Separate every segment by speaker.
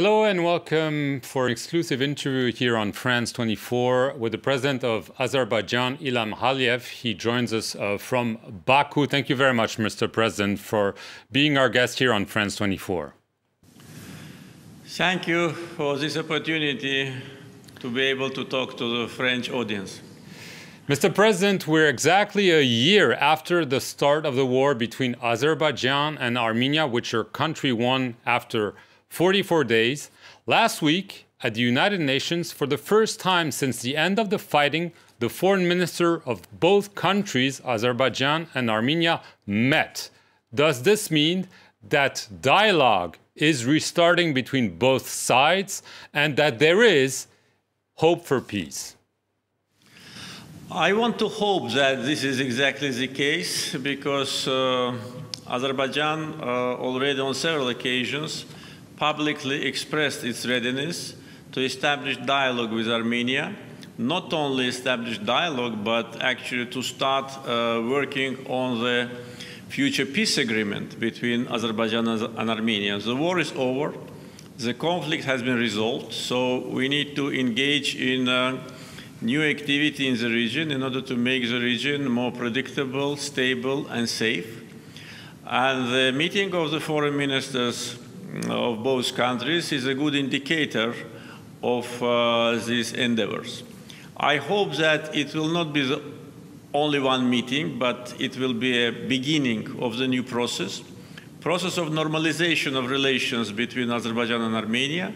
Speaker 1: Hello and welcome for an exclusive interview here on France 24 with the president of Azerbaijan, Ilham Aliyev. He joins us uh, from Baku. Thank you very much, Mr. President, for being our guest here on France 24.
Speaker 2: Thank you for this opportunity to be able to talk to the French audience.
Speaker 1: Mr. President, we're exactly a year after the start of the war between Azerbaijan and Armenia, which your country won after 44 days. Last week, at the United Nations, for the first time since the end of the fighting, the foreign minister of both countries, Azerbaijan and Armenia, met. Does this mean that dialogue is restarting between both sides and that there is hope for peace?
Speaker 2: I want to hope that this is exactly the case because uh, Azerbaijan uh, already on several occasions publicly expressed its readiness to establish dialogue with Armenia, not only establish dialogue, but actually to start uh, working on the future peace agreement between Azerbaijan and Armenia. The war is over, the conflict has been resolved, so we need to engage in uh, new activity in the region in order to make the region more predictable, stable, and safe. And the meeting of the foreign ministers of both countries is a good indicator of uh, these endeavors. I hope that it will not be only one meeting, but it will be a beginning of the new process, process of normalization of relations between Azerbaijan and Armenia,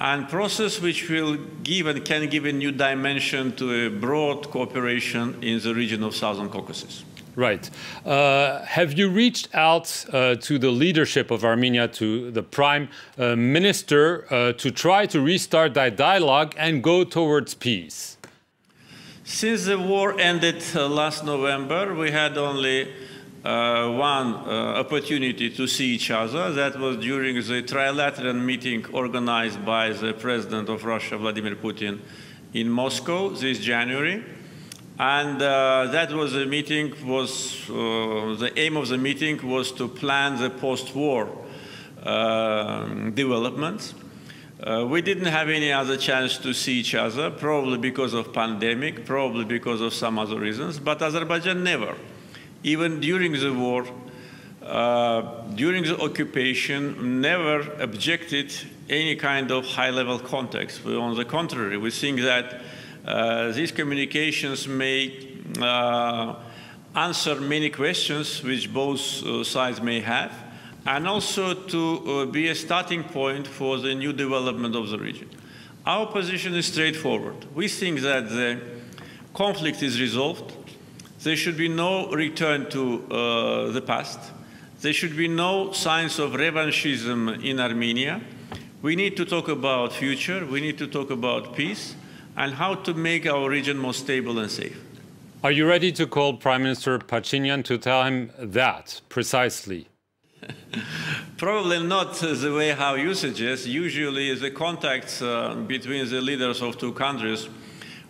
Speaker 2: and process which will give and can give a new dimension to a broad cooperation in the region of Southern Caucasus.
Speaker 1: Right. Uh, have you reached out uh, to the leadership of Armenia, to the prime uh, minister, uh, to try to restart that dialogue and go towards peace?
Speaker 2: Since the war ended uh, last November, we had only uh, one opportunity to see each other. That was during the trilateral meeting organized by the President of Russia, Vladimir Putin, in Moscow this January. And uh, that was a meeting was, uh, the aim of the meeting was to plan the post-war uh, developments. We didn't have any other chance to see each other, probably because of pandemic, probably because of some other reasons, but Azerbaijan never even during the war, uh, during the occupation, never objected any kind of high-level context. On the contrary, we think that these communications may uh, answer many questions which both uh, sides may have, and also to uh, be a starting point for the new development of the region. Our position is straightforward. We think that the conflict is resolved, there should be no return to uh, the past. There should be no signs of revanchism in Armenia. We need to talk about future. We need to talk about peace and how to make our region more stable and safe.
Speaker 1: Are you ready to call Prime Minister Pashinyan to tell him that precisely?
Speaker 2: Probably not the way how you suggest. Usually the contacts uh, between the leaders of two countries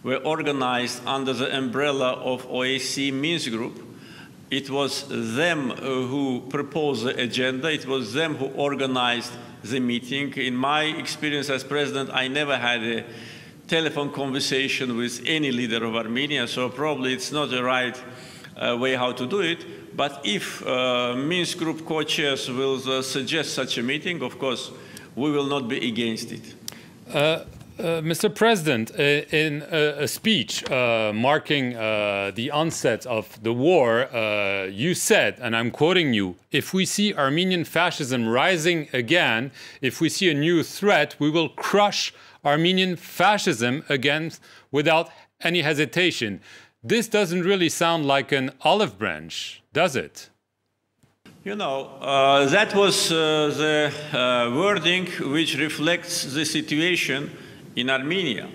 Speaker 2: were organized under the umbrella of OSCE Minsk Group. It was them uh, who proposed the agenda. It was them who organized the meeting. In my experience as president, I never had a telephone conversation with any leader of Armenia, so probably it's not the right uh, way how to do it. But if uh, Minsk Group co-chairs will uh, suggest such a meeting, of course, we will not be against it.
Speaker 1: Uh, Mr. President, uh, in a, speech uh, marking uh, the onset of the war, uh, you said, and I'm quoting you, if we see Armenian fascism rising again, if we see a new threat, we will crush Armenian fascism again without any hesitation. This doesn't really sound like an olive branch, does it?
Speaker 2: You know, that was the wording which reflects the situation in Armenia.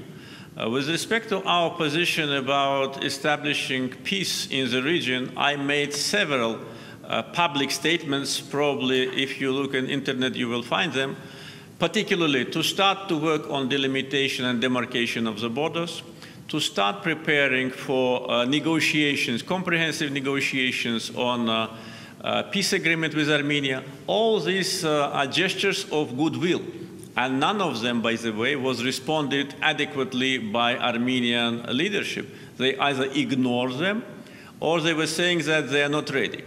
Speaker 2: Uh, with respect to our position about establishing peace in the region, I made several uh, public statements. Probably, if you look on the internet, you will find them. Particularly, to start to work on delimitation and demarcation of the borders, to start preparing for uh, negotiations, comprehensive negotiations on uh, uh, peace agreement with Armenia. All these uh, are gestures of goodwill And none of them, by the way, was responded adequately by Armenian leadership. They either ignored them or they were saying that they are not ready.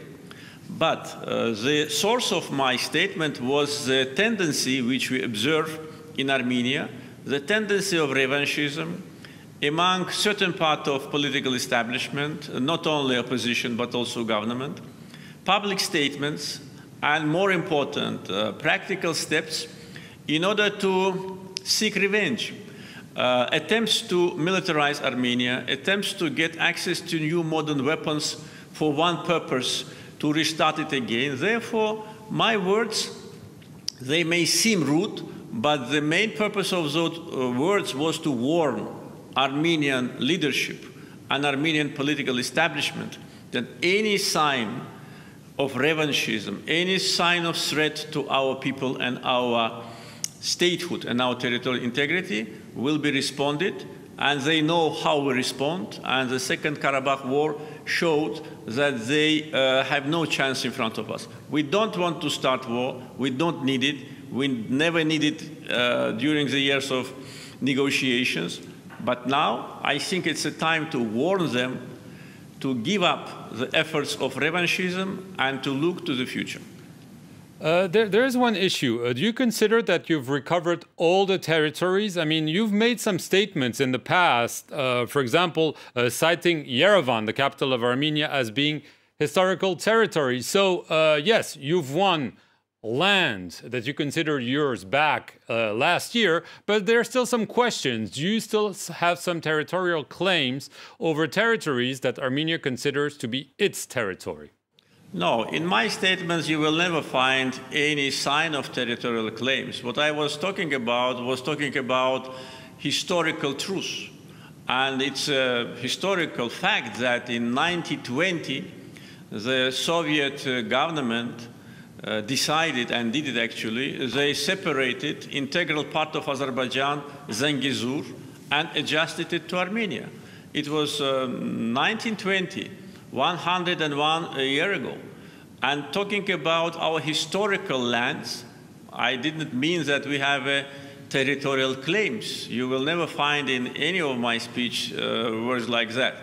Speaker 2: But uh, the source of my statement was the tendency which we observe in Armenia, the tendency of revanchism among certain part of political establishment, not only opposition but also government, public statements, and more important, uh, practical steps in order to seek revenge. Uh, attempts to militarize Armenia, attempts to get access to new modern weapons for one purpose, to restart it again. Therefore, my words, they may seem rude, but the main purpose of those uh, words was to warn Armenian leadership and Armenian political establishment that any sign of revanchism, any sign of threat to our people and our statehood and our territorial integrity will be responded, and they know how we respond. And the Second Karabakh War showed that they uh, have no chance in front of us. We don't want to start war. We don't need it. We never needed it uh, during the years of negotiations. But now I think it's a time to warn them to give up the efforts of revanchism and to look to the future.
Speaker 1: Uh, there, there is one issue. Uh, do you consider that you've recovered all the territories? I mean, you've made some statements in the past, uh, for example, uh, citing Yerevan, the capital of Armenia, as being historical territory. So, uh, yes, you've won land that you consider yours back last year, but there are still some questions. Do you still have some territorial claims over territories that Armenia considers to be its territory?
Speaker 2: No, in my statements, you will never find any sign of territorial claims. What I was talking about was talking about historical truth. And it's a historical fact that in 1920, the Soviet uh, government uh, decided, and did it actually, they separated integral part of Azerbaijan, Zangezur, and adjusted it to Armenia. It was um, 1920. 101 a year ago. And talking about our historical lands, I didn't mean that we have uh, territorial claims. You will never find in any of my speech uh, words like that.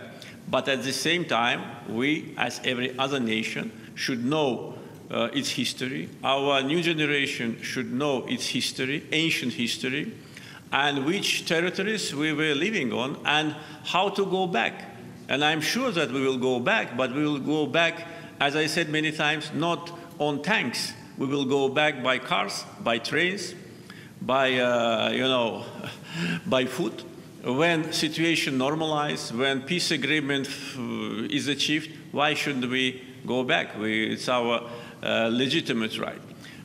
Speaker 2: But at the same time, we, as every other nation, should know uh, its history. Our new generation should know its history, ancient history, and which territories we were living on, and how to go back. And I'm sure that we will go back, but we will go back, as I said many times, not on tanks. We will go back by cars, by trains, by, uh, you know, by foot. When situation normalizes, when peace agreement uh, is achieved, why shouldn't we go back? We, it's our uh, legitimate right.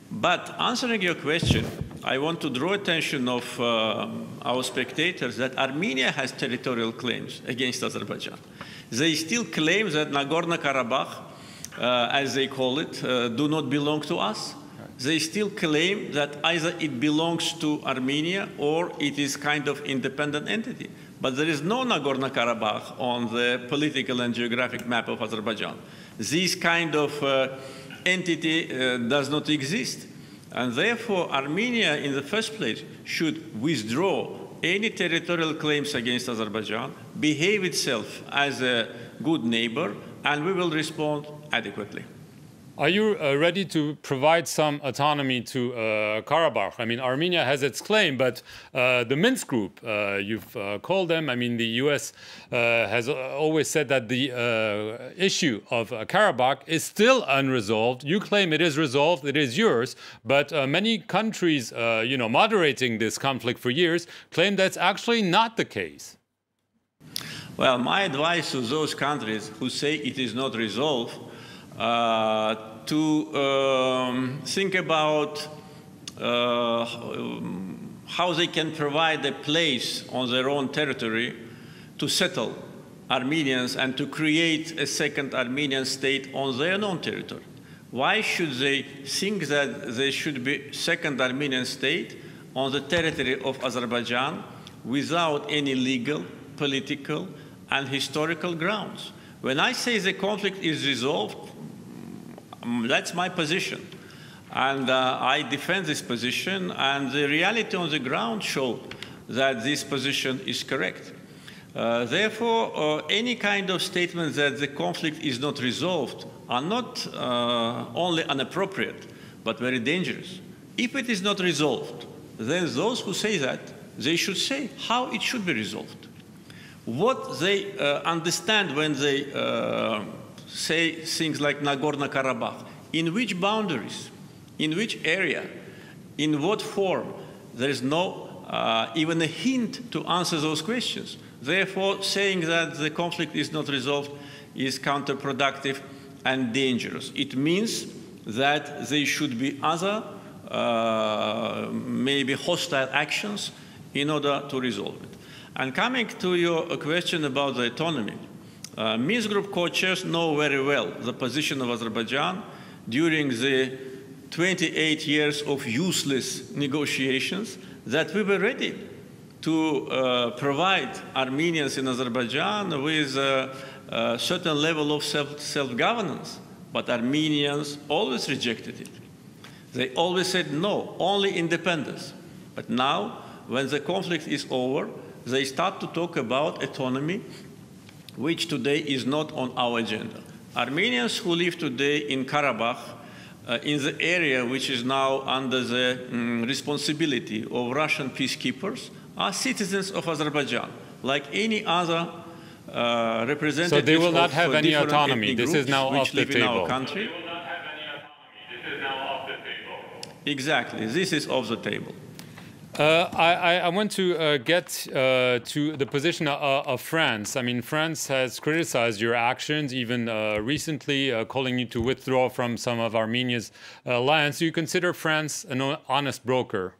Speaker 2: But answering your question, I want to draw attention of uh, our spectators that Armenia has territorial claims against Azerbaijan. They still claim that Nagorno-Karabakh, uh, as they call it, uh, do not belong to us. They still claim that either it belongs to Armenia or it is kind of independent entity. But there is no Nagorno-Karabakh on the political and geographic map of Azerbaijan. This kind of uh, entity uh, does not exist. And therefore, Armenia, in the first place, should withdraw any territorial claims against Azerbaijan, behave itself as a good neighbor, and we will respond adequately.
Speaker 1: Are you uh, ready to provide some autonomy to uh, Karabakh? I mean, Armenia has its claim, but uh, the Minsk group, uh, you've uh, called them. I mean, the U.S. Uh, has always said that the issue of Karabakh is still unresolved. You claim it is resolved, it is yours, but many countries, you know, moderating this conflict for years, claim that's actually not the case.
Speaker 2: Well, my advice to those countries who say it is not resolved uh, to um, think about uh, how they can provide a place on their own territory to settle Armenians and to create a second Armenian state on their own territory. Why should they think that there should be second Armenian state on the territory of Azerbaijan without any legal, political, and historical grounds? When I say the conflict is resolved, um, that's my position. And uh, I defend this position, and the reality on the ground showed that this position is correct. Uh, therefore, uh, any kind of statement that the conflict is not resolved are not uh, only inappropriate, but very dangerous. If it is not resolved, then those who say that, they should say how it should be resolved. What they uh, understand when they uh, say things like Nagorno-Karabakh, in which boundaries, in which area, in what form, there is no uh, even a hint to answer those questions. Therefore, saying that the conflict is not resolved is counterproductive and dangerous. It means that there should be other, uh, maybe hostile actions in order to resolve it. And coming to your question about the autonomy, uh, Minsk Group co-chairs know very well the position of Azerbaijan during the 28 years of useless negotiations that we were ready to uh, provide Armenians in Azerbaijan with a, a certain level of self, self-governance. But Armenians always rejected it. They always said no, only independence. But now, when the conflict is over, they start to talk about autonomy, which today is not on our agenda. Armenians who live today in Karabakh, uh, in the area which is now under the um, responsibility of Russian peacekeepers, are citizens of Azerbaijan, like any other uh, representative.
Speaker 1: So they will not have any autonomy. This is now off the
Speaker 2: live in our
Speaker 1: table.
Speaker 2: Exactly, this is off the table.
Speaker 1: Uh, I, I- want to uh, get uh, to the position of, of France. I mean, France has criticized your actions, even uh, recently, uh, calling you to withdraw from some of Armenia's alliance. Do you consider France an honest broker?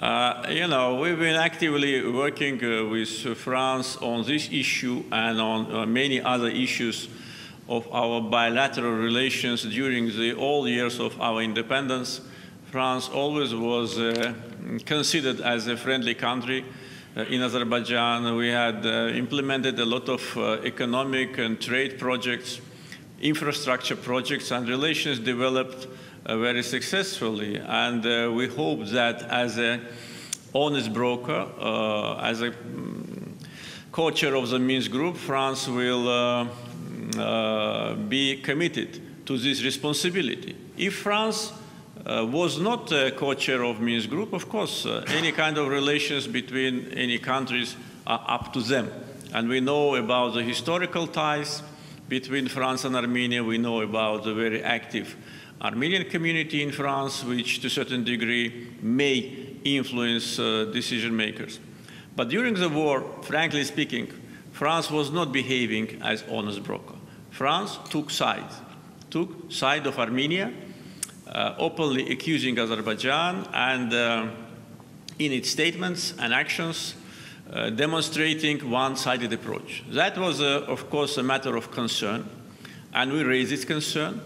Speaker 2: Uh, you know, we've been actively working uh, with France on this issue and on uh, many other issues of our bilateral relations during the all years of our independence. France always was uh, considered as a friendly country. Uh, in Azerbaijan, we had uh, implemented a lot of uh, economic and trade projects, infrastructure projects, and relations developed uh, very successfully. And uh, we hope that as a honest broker, as a mm, co-chair of the Minsk Group, France will uh, be committed to this responsibility. If France uh, was not a co-chair of Minsk Group, of course, uh, any kind of relations between any countries are up to them. And we know about the historical ties between France and Armenia. We know about the very active Armenian community in France, which to a certain degree may influence uh, decision makers. But during the war, frankly speaking, France was not behaving as honest broker. France took sides, took side of Armenia, openly accusing Azerbaijan and uh, in its statements and actions uh, demonstrating one-sided approach. That was, uh, of course, a matter of concern, and we raised this concern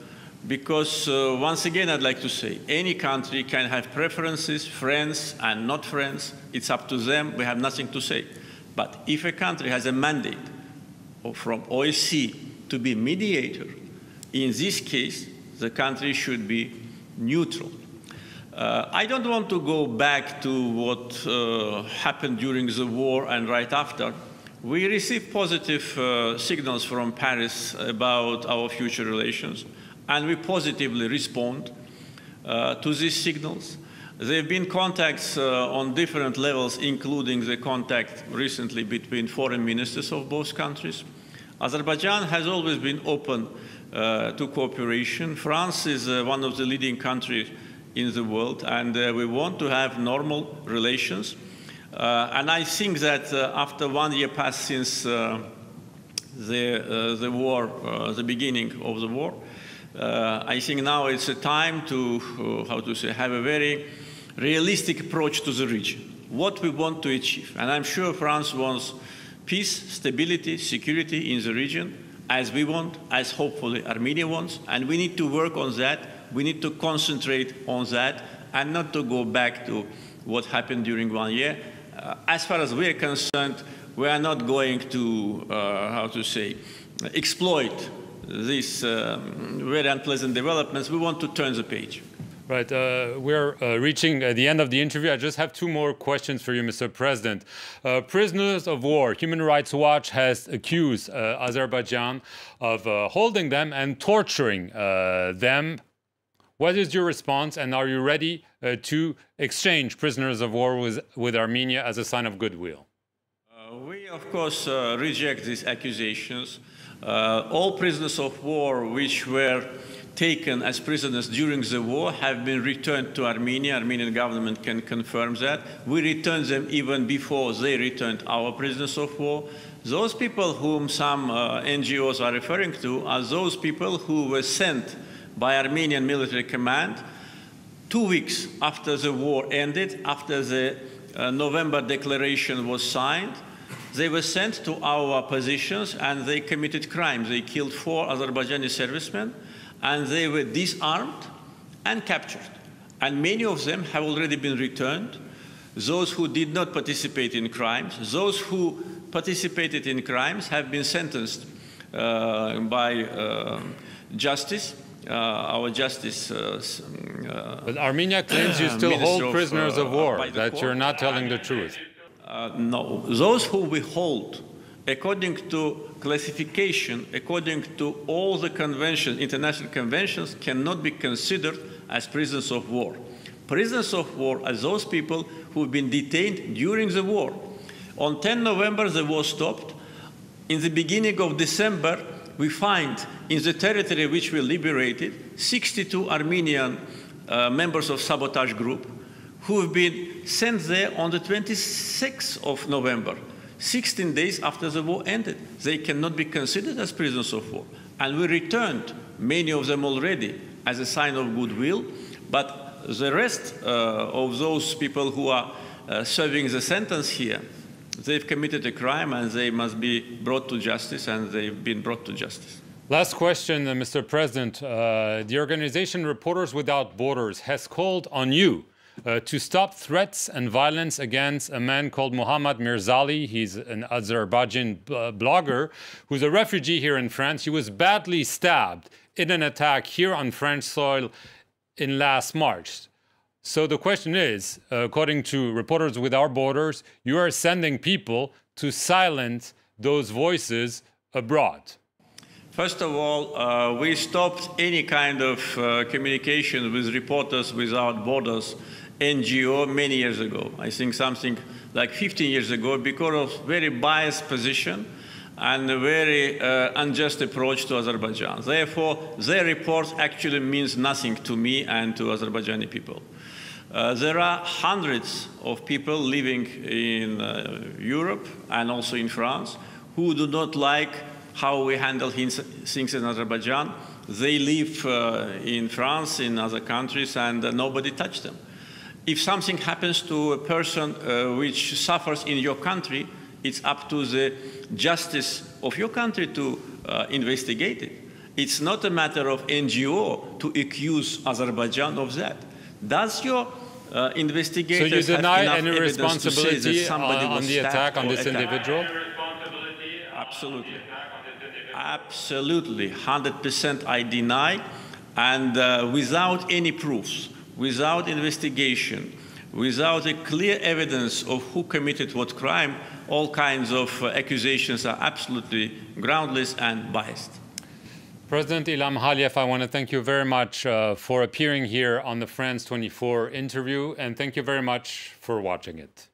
Speaker 2: because, uh, once again, I'd like to say, any country can have preferences, friends and not friends. It's up to them. We have nothing to say. But if a country has a mandate from OSCE to be mediator, in this case, the country should be neutral. Uh, I don't want to go back to what uh, happened during the war and right after. We received positive uh, signals from Paris about our future relations, and we positively respond uh, to these signals. There have been contacts uh, on different levels, including the contact recently between foreign ministers of both countries. Azerbaijan has always been open to cooperation. France is uh, one of the leading countries in the world, and uh, we want to have normal relations. Uh, and I think that uh, after one year passed since uh, the, the war, the beginning of the war, I think now it's a time to, how to say, have a very realistic approach to the region. What we want to achieve. And I'm sure France wants peace, stability, security in the region, as we want, as hopefully Armenia wants, and we need to work on that. We need to concentrate on that and not to go back to what happened during one year. Uh, as far as we are concerned, we are not going to, uh, how to say, exploit these um, very unpleasant developments, we want to turn the page.
Speaker 1: Right. Uh, we're uh, reaching uh, the end of the interview. I just have two more questions for you, Mr. President. Uh, prisoners of war, Human Rights Watch has accused uh, Azerbaijan of uh, holding them and torturing them. What is your response, and are you ready to exchange prisoners of war with, with Armenia as a sign of goodwill?
Speaker 2: we, of course, reject these accusations. all prisoners of war which were taken as prisoners during the war have been returned to Armenia. Armenian government can confirm that. We returned them even before they returned our prisoners of war. Those people whom some uh, NGOs are referring to are those people who were sent by Armenian military command two weeks after the war ended, after the uh, November declaration was signed. They were sent to our positions and they committed crimes. They killed four Azerbaijani servicemen and they were disarmed and captured. And many of them have already been returned. Those who did not participate in crimes, those who participated in crimes have been sentenced uh, by uh, justice. Uh, our justice. Uh,
Speaker 1: uh, but Armenia claims you still hold prisoners of, of uh, war, that court. you're not telling the truth.
Speaker 2: no, those who we hold according to classification, according to all the conventions, international conventions, cannot be considered as prisoners of war. Prisoners of war are those people who've been detained during the war. On 10 November, the war stopped. In the beginning of December, we find in the territory which we liberated 62 Armenian uh, members of sabotage group who have been sent there on the 26th of November. 16 days after the war ended. They cannot be considered as prisoners of war. And we returned many of them already as a sign of goodwill, but the rest uh, of those people who are uh, serving the sentence here, they've committed a crime and they must be brought to justice, and they've been brought to justice.
Speaker 1: Last question, uh, Mr. President. Uh, the organization Reporters Without Borders has called on you uh, to stop threats and violence against a man called Mohammad Mirzali. He's an Azerbaijan uh, blogger who's a refugee here in France. He was badly stabbed in an attack here on French soil in last March. So the question is, uh, according to Reporters Without Borders, you are sending people to silence those voices abroad.
Speaker 2: First of all, uh, we stopped any kind of uh, communication with Reporters Without Borders NGO many years ago. I think something like 15 years ago because of very biased position and a very uh, unjust approach to Azerbaijan. Therefore, their report actually means nothing to me and to Azerbaijani people. Uh, there are hundreds of people living in uh, Europe and also in France who do not like how we handle things in Azerbaijan. They live uh, in France, in other countries, and uh, nobody touched them if something happens to a person uh, which suffers in your country, it's up to the justice of your country to uh, investigate it. It's not a matter of NGO to accuse Azerbaijan of that. Does your uh, investigators
Speaker 1: so you deny any responsibility uh, on the attack on this attack? individual?
Speaker 2: Absolutely. Absolutely. 100% I deny, and uh, without any proofs without investigation, without a clear evidence of who committed what crime, all kinds of uh, accusations are absolutely groundless and biased.
Speaker 1: President Ilham Aliyev, I want to thank you very much uh, for appearing here on the France 24 interview, and thank you very much for watching it.